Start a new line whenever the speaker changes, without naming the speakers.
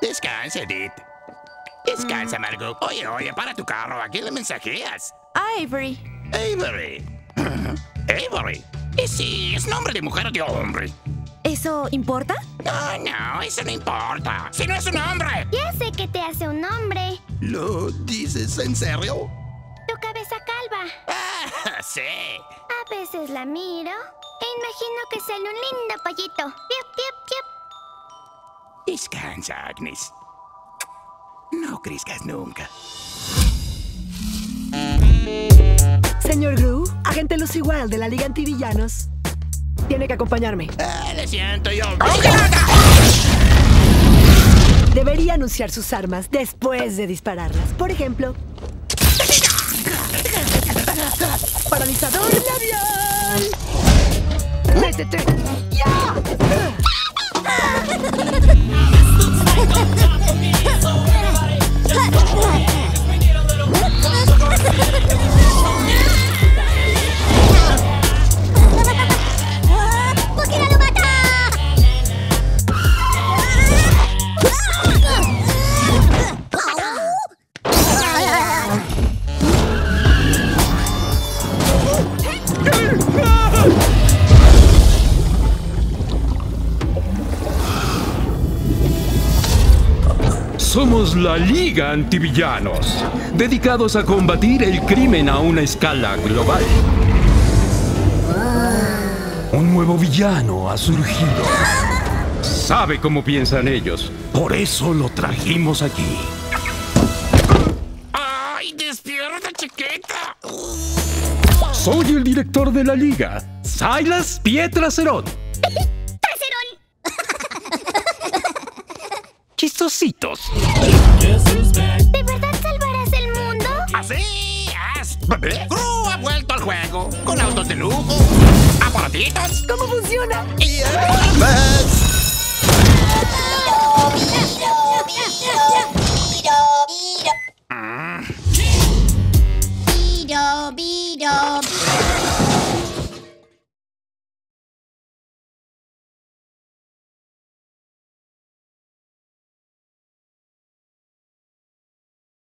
Descansa, Edith. Descansa, Margot. Oye, oye, para tu carro. ¿A quién le mensajeas?
Ivory.
Avery. Avery. Y sí, es nombre de mujer o de hombre.
¿Eso importa?
No, no, eso no importa. Si no es un hombre.
Ya sé que te hace un hombre.
¿Lo dices en serio?
Tu cabeza calva.
Ah, sí.
A veces la miro e imagino que sale un lindo pollito. Piep, piep, piep.
Descansa, Agnes. No crezcas nunca.
Señor Gru, agente Luz Igual de la Liga Antivillanos. Tiene que acompañarme.
Ah, lo siento, yo.
Debería anunciar sus armas después de dispararlas. Por ejemplo... ¡Paralizador labial! ¡Métete!
Somos la Liga Antivillanos, dedicados a combatir el crimen a una escala global. Un nuevo villano ha surgido. Sabe cómo piensan ellos, por eso lo trajimos aquí.
¡Ay, despierta, chiquita!
Soy el director de la liga, Silas Pietracerón. chistositos.
¿De verdad salvarás el mundo?
¿Ah, Así es. Crew ha vuelto al juego con autos de lujo, aparatitos.
¿Cómo funciona?
Y armas. Viro, viro.